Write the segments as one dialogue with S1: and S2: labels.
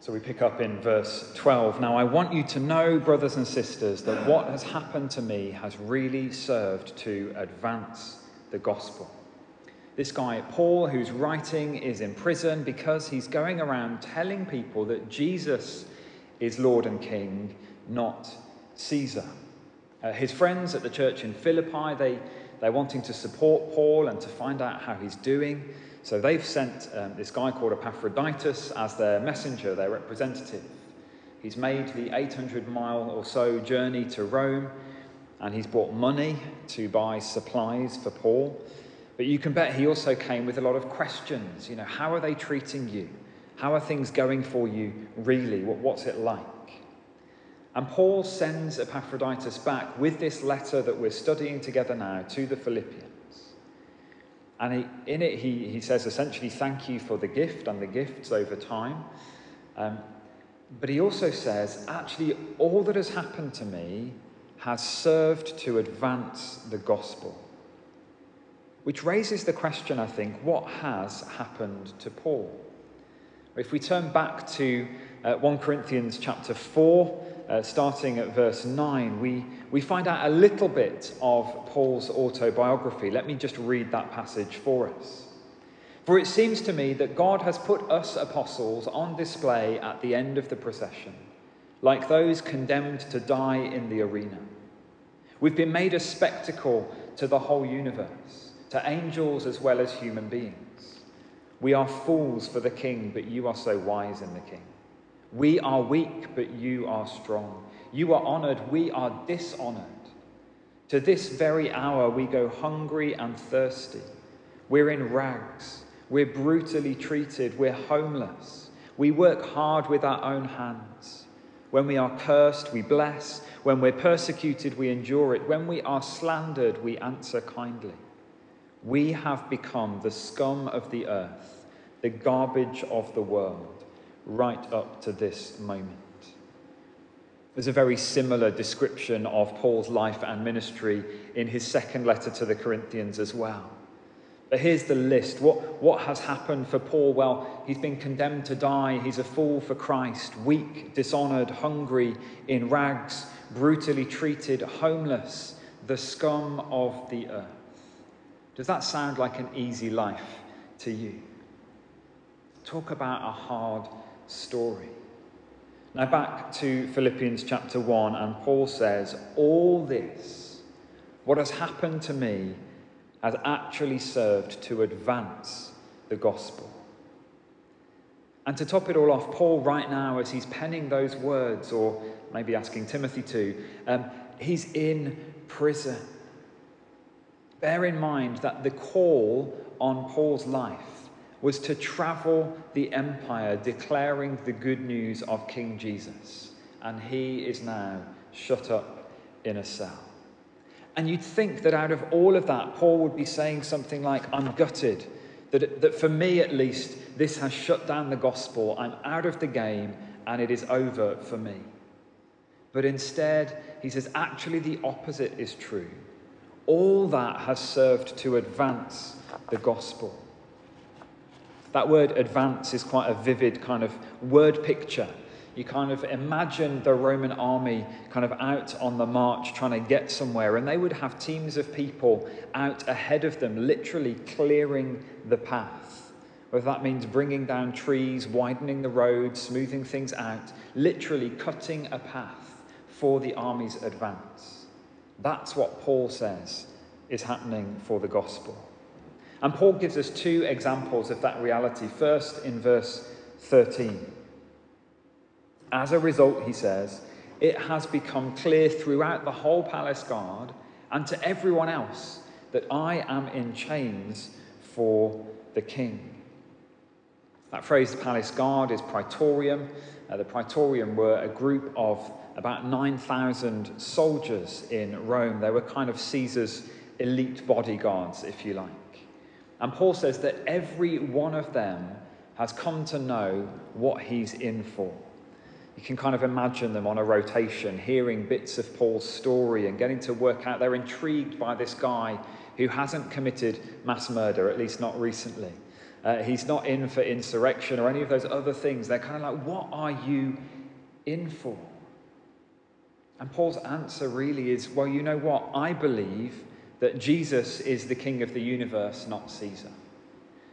S1: So we pick up in verse 12. Now, I want you to know, brothers and sisters, that what has happened to me has really served to advance the gospel. This guy, Paul, who's writing, is in prison because he's going around telling people that Jesus is Lord and King, not Caesar. Uh, his friends at the church in Philippi, they, they're wanting to support Paul and to find out how he's doing. So they've sent um, this guy called Epaphroditus as their messenger, their representative. He's made the 800 mile or so journey to Rome and he's brought money to buy supplies for Paul. But you can bet he also came with a lot of questions. You know, how are they treating you? How are things going for you really? What's it like? And Paul sends Epaphroditus back with this letter that we're studying together now to the Philippians. And he, in it, he, he says essentially, thank you for the gift and the gifts over time. Um, but he also says, actually, all that has happened to me has served to advance the gospel. Which raises the question, I think, what has happened to Paul? If we turn back to uh, 1 Corinthians chapter 4, uh, starting at verse 9, we, we find out a little bit of Paul's autobiography. Let me just read that passage for us. For it seems to me that God has put us apostles on display at the end of the procession, like those condemned to die in the arena. We've been made a spectacle to the whole universe, to angels as well as human beings. We are fools for the king, but you are so wise in the king. We are weak, but you are strong. You are honored, we are dishonored. To this very hour, we go hungry and thirsty. We're in rags. We're brutally treated. We're homeless. We work hard with our own hands. When we are cursed, we bless. When we're persecuted, we endure it. When we are slandered, we answer kindly. We have become the scum of the earth, the garbage of the world right up to this moment. There's a very similar description of Paul's life and ministry in his second letter to the Corinthians as well. But here's the list. What, what has happened for Paul? Well, he's been condemned to die. He's a fool for Christ, weak, dishonored, hungry, in rags, brutally treated, homeless, the scum of the earth. Does that sound like an easy life to you? Talk about a hard story. Now, back to Philippians chapter 1, and Paul says, All this, what has happened to me, has actually served to advance the gospel. And to top it all off, Paul, right now, as he's penning those words, or maybe asking Timothy to, um, he's in prison. Bear in mind that the call on Paul's life was to travel the empire declaring the good news of King Jesus. And he is now shut up in a cell. And you'd think that out of all of that, Paul would be saying something like, I'm gutted. That, that for me at least, this has shut down the gospel. I'm out of the game and it is over for me. But instead, he says, actually, the opposite is true. All that has served to advance the gospel. That word advance is quite a vivid kind of word picture. You kind of imagine the Roman army kind of out on the march trying to get somewhere, and they would have teams of people out ahead of them, literally clearing the path. Whether that means bringing down trees, widening the road, smoothing things out, literally cutting a path for the army's advance. That's what Paul says is happening for the gospel. And Paul gives us two examples of that reality. First, in verse 13. As a result, he says, it has become clear throughout the whole palace guard and to everyone else that I am in chains for the king. That phrase, palace guard, is praetorium. Uh, the praetorium were a group of about 9,000 soldiers in Rome. They were kind of Caesar's elite bodyguards, if you like. And Paul says that every one of them has come to know what he's in for. You can kind of imagine them on a rotation, hearing bits of Paul's story and getting to work out. They're intrigued by this guy who hasn't committed mass murder, at least not recently. Uh, he's not in for insurrection or any of those other things. They're kind of like, what are you in for? And Paul's answer really is, well, you know what? I believe that Jesus is the king of the universe, not Caesar.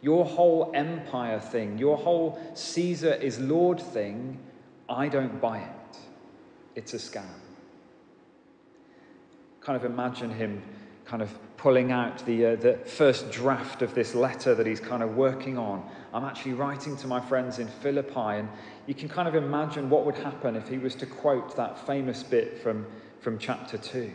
S1: Your whole empire thing, your whole Caesar is Lord thing, I don't buy it. It's a scam. Kind of imagine him kind of pulling out the, uh, the first draft of this letter that he's kind of working on. I'm actually writing to my friends in Philippi, and you can kind of imagine what would happen if he was to quote that famous bit from, from chapter 2.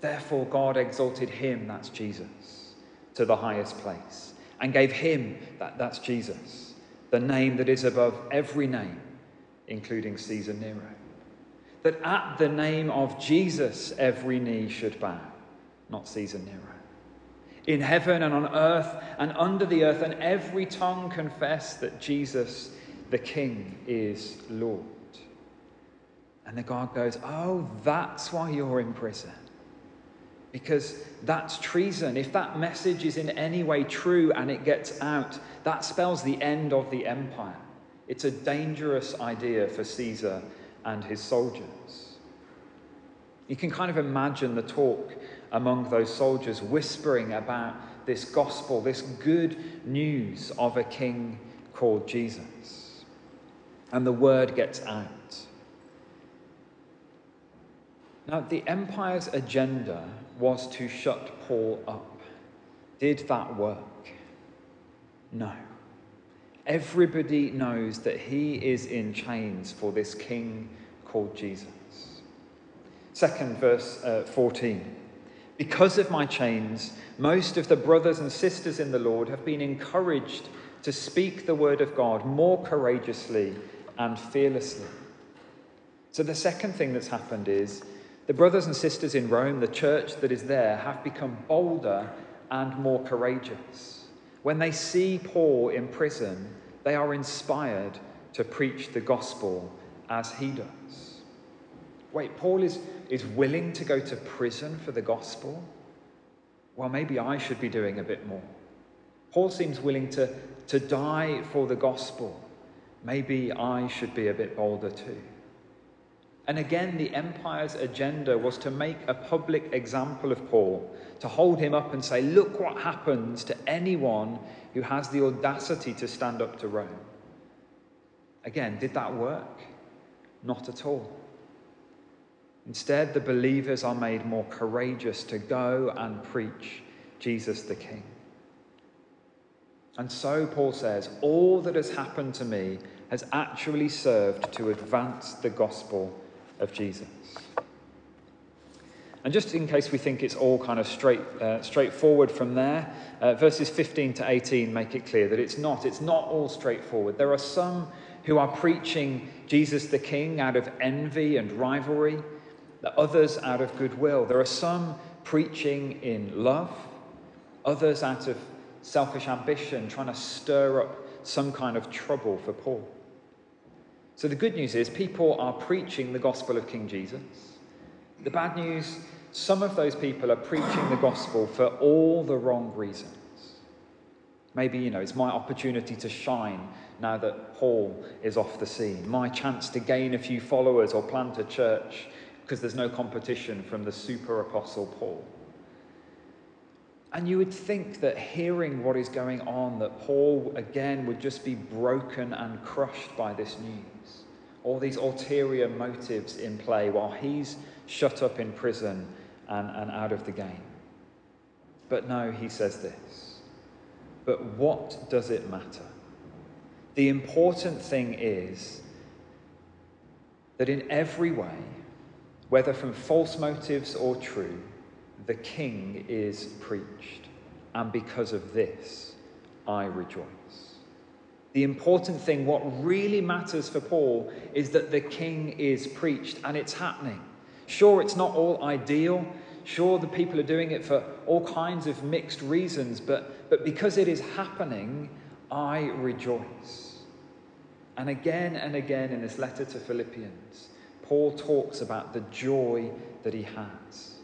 S1: Therefore, God exalted him, that's Jesus, to the highest place, and gave him, that, that's Jesus, the name that is above every name, including Caesar Nero. That at the name of Jesus, every knee should bow, not Caesar Nero. In heaven and on earth and under the earth, and every tongue confess that Jesus, the King, is Lord. And the God goes, Oh, that's why you're in prison because that's treason. If that message is in any way true and it gets out, that spells the end of the empire. It's a dangerous idea for Caesar and his soldiers. You can kind of imagine the talk among those soldiers whispering about this gospel, this good news of a king called Jesus. And the word gets out. Now, the empire's agenda was to shut Paul up. Did that work? No. Everybody knows that he is in chains for this king called Jesus. Second, verse uh, 14. Because of my chains, most of the brothers and sisters in the Lord have been encouraged to speak the word of God more courageously and fearlessly. So, the second thing that's happened is the brothers and sisters in Rome, the church that is there, have become bolder and more courageous. When they see Paul in prison, they are inspired to preach the gospel as he does. Wait, Paul is, is willing to go to prison for the gospel? Well, maybe I should be doing a bit more. Paul seems willing to, to die for the gospel. Maybe I should be a bit bolder too. And again, the empire's agenda was to make a public example of Paul, to hold him up and say, Look what happens to anyone who has the audacity to stand up to Rome. Again, did that work? Not at all. Instead, the believers are made more courageous to go and preach Jesus the King. And so, Paul says, all that has happened to me has actually served to advance the gospel of Jesus. And just in case we think it's all kind of straight, uh, straightforward from there, uh, verses 15 to 18 make it clear that it's not. It's not all straightforward. There are some who are preaching Jesus the King out of envy and rivalry, the others out of goodwill. There are some preaching in love, others out of selfish ambition, trying to stir up some kind of trouble for Paul. So the good news is people are preaching the gospel of King Jesus. The bad news, some of those people are preaching the gospel for all the wrong reasons. Maybe, you know, it's my opportunity to shine now that Paul is off the scene, my chance to gain a few followers or plant a church because there's no competition from the super apostle Paul. And you would think that hearing what is going on, that Paul again would just be broken and crushed by this news. All these ulterior motives in play while he's shut up in prison and, and out of the game. But no, he says this. But what does it matter? The important thing is that in every way, whether from false motives or true, the King is preached, and because of this, I rejoice. The important thing, what really matters for Paul, is that the King is preached, and it's happening. Sure, it's not all ideal. Sure, the people are doing it for all kinds of mixed reasons, but, but because it is happening, I rejoice. And again and again in this letter to Philippians, Paul talks about the joy that he has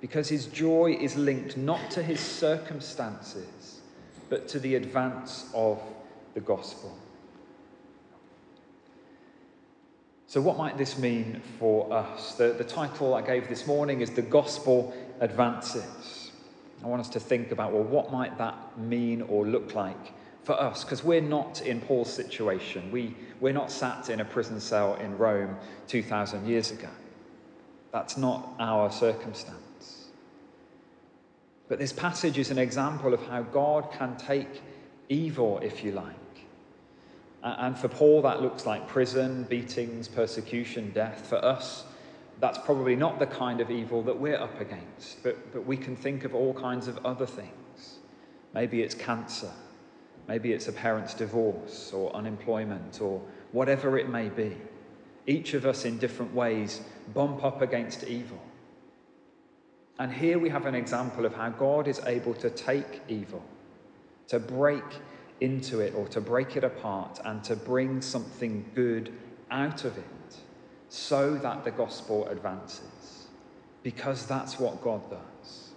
S1: because his joy is linked not to his circumstances, but to the advance of the gospel. So, what might this mean for us? The, the title I gave this morning is The Gospel Advances. I want us to think about, well, what might that mean or look like for us? Because we're not in Paul's situation. We, we're not sat in a prison cell in Rome 2,000 years ago. That's not our circumstance. But this passage is an example of how God can take evil, if you like, and for Paul, that looks like prison, beatings, persecution, death. For us, that's probably not the kind of evil that we're up against, but, but we can think of all kinds of other things. Maybe it's cancer, maybe it's a parent's divorce or unemployment or whatever it may be. Each of us, in different ways, bump up against evil. And here we have an example of how God is able to take evil, to break into it or to break it apart and to bring something good out of it so that the gospel advances. Because that's what God does.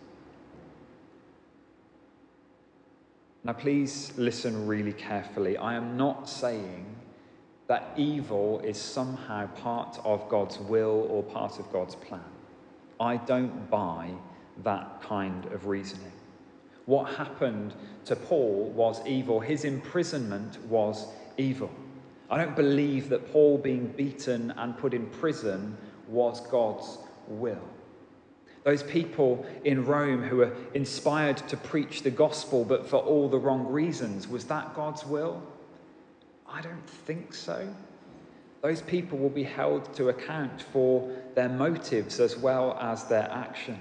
S1: Now, please listen really carefully. I am not saying that evil is somehow part of God's will or part of God's plan. I don't buy that kind of reasoning. What happened to Paul was evil. His imprisonment was evil. I don't believe that Paul being beaten and put in prison was God's will. Those people in Rome who were inspired to preach the gospel but for all the wrong reasons, was that God's will? I don't think so. Those people will be held to account for their motives as well as their actions.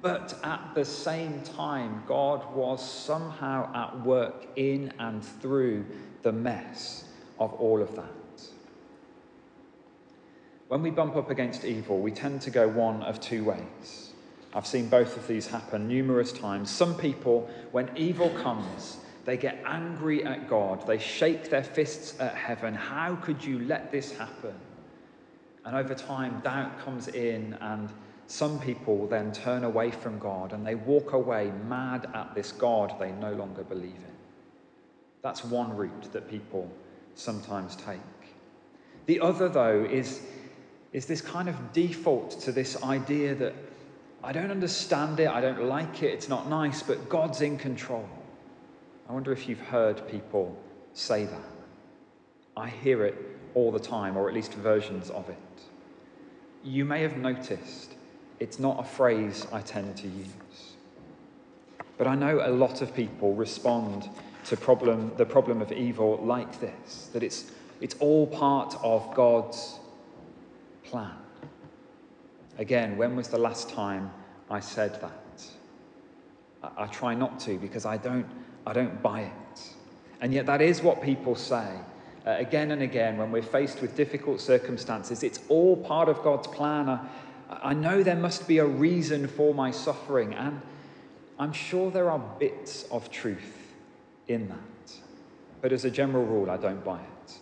S1: But at the same time, God was somehow at work in and through the mess of all of that. When we bump up against evil, we tend to go one of two ways. I've seen both of these happen numerous times. Some people, when evil comes, they get angry at God. They shake their fists at heaven. How could you let this happen? And over time, doubt comes in and some people then turn away from God and they walk away mad at this God they no longer believe in. That's one route that people sometimes take. The other, though, is, is this kind of default to this idea that I don't understand it, I don't like it, it's not nice, but God's in control. I wonder if you've heard people say that. I hear it all the time, or at least versions of it. You may have noticed it's not a phrase I tend to use. But I know a lot of people respond to problem, the problem of evil like this that it's, it's all part of God's plan. Again, when was the last time I said that? I, I try not to because I don't, I don't buy it. And yet, that is what people say uh, again and again when we're faced with difficult circumstances. It's all part of God's plan. I, I know there must be a reason for my suffering, and I'm sure there are bits of truth in that. But as a general rule, I don't buy it.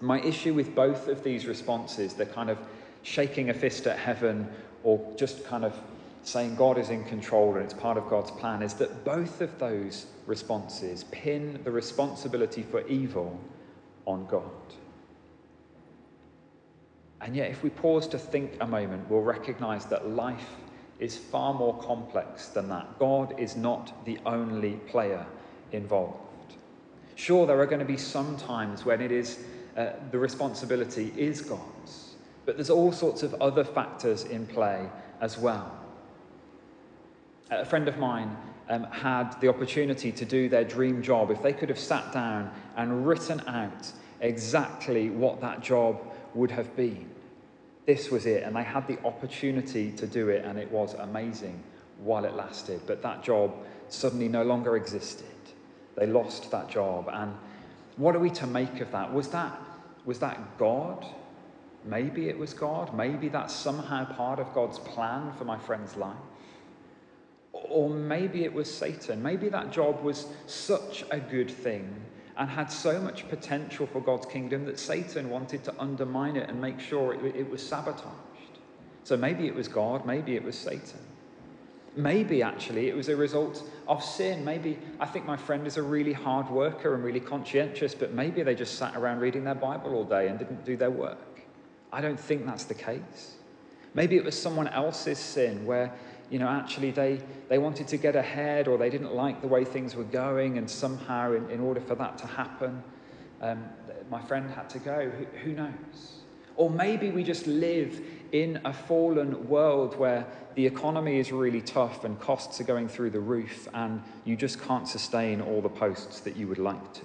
S1: My issue with both of these responses, the kind of shaking a fist at heaven or just kind of saying God is in control and it's part of God's plan, is that both of those responses pin the responsibility for evil on God. And yet, if we pause to think a moment, we'll recognize that life is far more complex than that. God is not the only player involved. Sure, there are going to be some times when it is uh, the responsibility is God's, but there's all sorts of other factors in play as well. A friend of mine um, had the opportunity to do their dream job. If they could have sat down and written out exactly what that job would have been. This was it, and they had the opportunity to do it, and it was amazing while it lasted. But that job suddenly no longer existed. They lost that job. And what are we to make of that? Was that, was that God? Maybe it was God. Maybe that's somehow part of God's plan for my friend's life. Or maybe it was Satan. Maybe that job was such a good thing and had so much potential for God's kingdom that Satan wanted to undermine it and make sure it, it was sabotaged. So maybe it was God, maybe it was Satan. Maybe actually it was a result of sin. Maybe I think my friend is a really hard worker and really conscientious, but maybe they just sat around reading their Bible all day and didn't do their work. I don't think that's the case. Maybe it was someone else's sin where, you know, actually they, they wanted to get ahead or they didn't like the way things were going, and somehow, in, in order for that to happen, um, my friend had to go. Who, who knows? Or maybe we just live in a fallen world where the economy is really tough and costs are going through the roof and you just can't sustain all the posts that you would like to.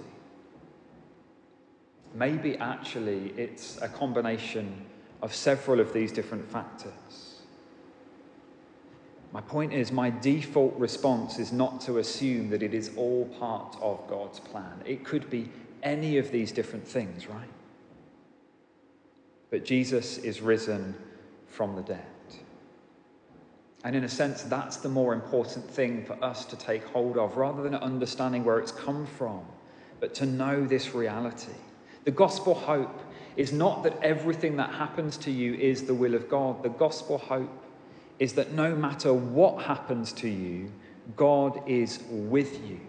S1: Maybe actually it's a combination of several of these different factors. My point is, my default response is not to assume that it is all part of God's plan. It could be any of these different things, right? But Jesus is risen from the dead. And in a sense, that's the more important thing for us to take hold of, rather than understanding where it's come from, but to know this reality. The gospel hope is not that everything that happens to you is the will of God. The gospel hope is that no matter what happens to you, God is with you,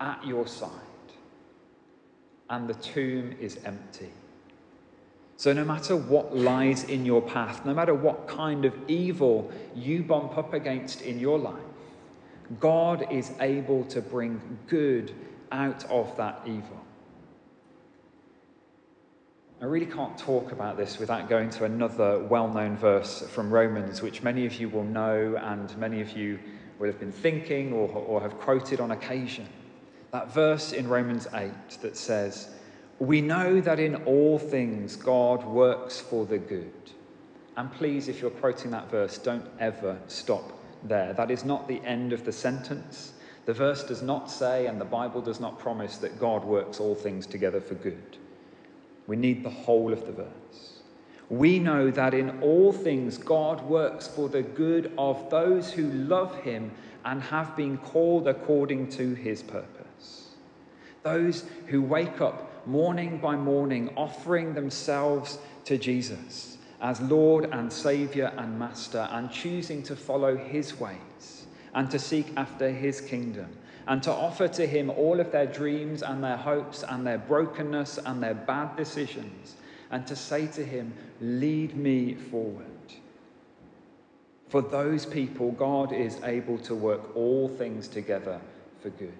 S1: at your side, and the tomb is empty. So, no matter what lies in your path, no matter what kind of evil you bump up against in your life, God is able to bring good out of that evil. I really can't talk about this without going to another well known verse from Romans, which many of you will know and many of you will have been thinking or, or have quoted on occasion. That verse in Romans 8 that says, we know that in all things God works for the good. And please, if you're quoting that verse, don't ever stop there. That is not the end of the sentence. The verse does not say, and the Bible does not promise, that God works all things together for good. We need the whole of the verse. We know that in all things God works for the good of those who love him and have been called according to his purpose. Those who wake up morning by morning, offering themselves to Jesus as Lord and Saviour and Master, and choosing to follow His ways and to seek after His kingdom, and to offer to Him all of their dreams and their hopes and their brokenness and their bad decisions, and to say to Him, Lead me forward. For those people, God is able to work all things together for good.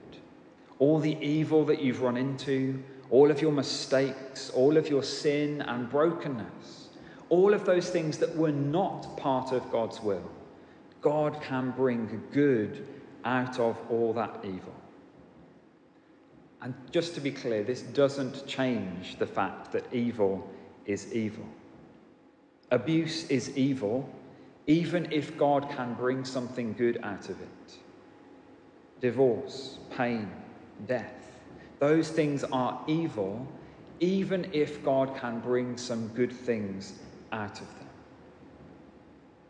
S1: All the evil that you've run into, all of your mistakes, all of your sin and brokenness, all of those things that were not part of God's will, God can bring good out of all that evil. And just to be clear, this doesn't change the fact that evil is evil. Abuse is evil, even if God can bring something good out of it. Divorce, pain, death those things are evil, even if God can bring some good things out of them.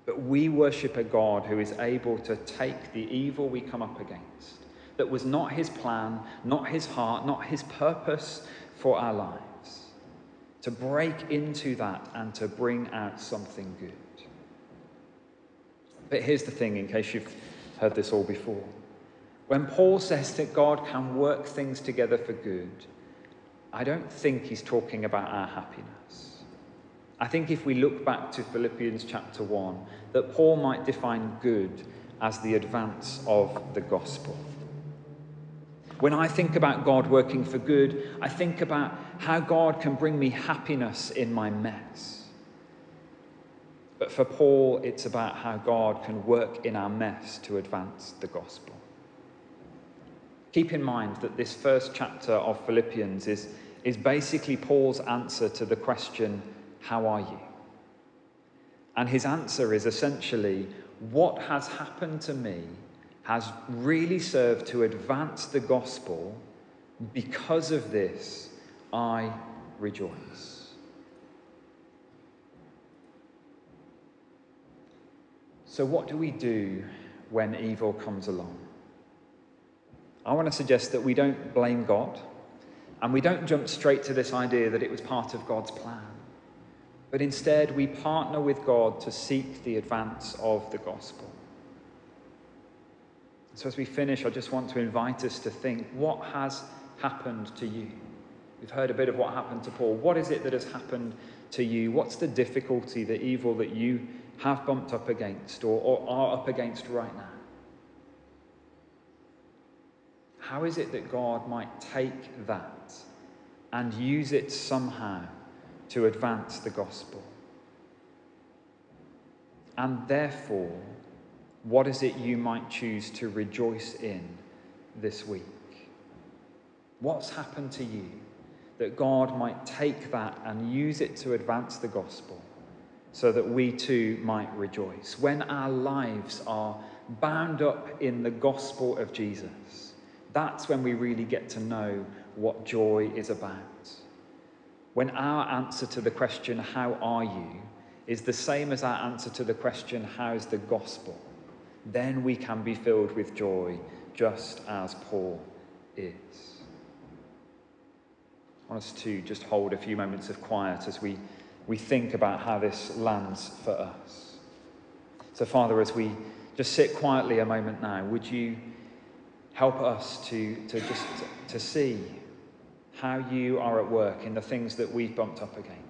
S1: But we worship a God who is able to take the evil we come up against, that was not his plan, not his heart, not his purpose for our lives, to break into that and to bring out something good. But here's the thing, in case you've heard this all before. When Paul says that God can work things together for good, I don't think he's talking about our happiness. I think if we look back to Philippians chapter 1, that Paul might define good as the advance of the gospel. When I think about God working for good, I think about how God can bring me happiness in my mess. But for Paul, it's about how God can work in our mess to advance the gospel. Keep in mind that this first chapter of Philippians is, is basically Paul's answer to the question, How are you? And his answer is essentially, What has happened to me has really served to advance the gospel. Because of this, I rejoice. So, what do we do when evil comes along? I want to suggest that we don't blame God and we don't jump straight to this idea that it was part of God's plan. But instead, we partner with God to seek the advance of the gospel. So, as we finish, I just want to invite us to think what has happened to you? We've heard a bit of what happened to Paul. What is it that has happened to you? What's the difficulty, the evil that you have bumped up against or, or are up against right now? How is it that God might take that and use it somehow to advance the gospel? And therefore, what is it you might choose to rejoice in this week? What's happened to you that God might take that and use it to advance the gospel so that we too might rejoice? When our lives are bound up in the gospel of Jesus, that's when we really get to know what joy is about. When our answer to the question, How are you? is the same as our answer to the question, How's the gospel? then we can be filled with joy, just as Paul is. I want us to just hold a few moments of quiet as we, we think about how this lands for us. So, Father, as we just sit quietly a moment now, would you help us to, to just to, to see how you are at work in the things that we've bumped up against?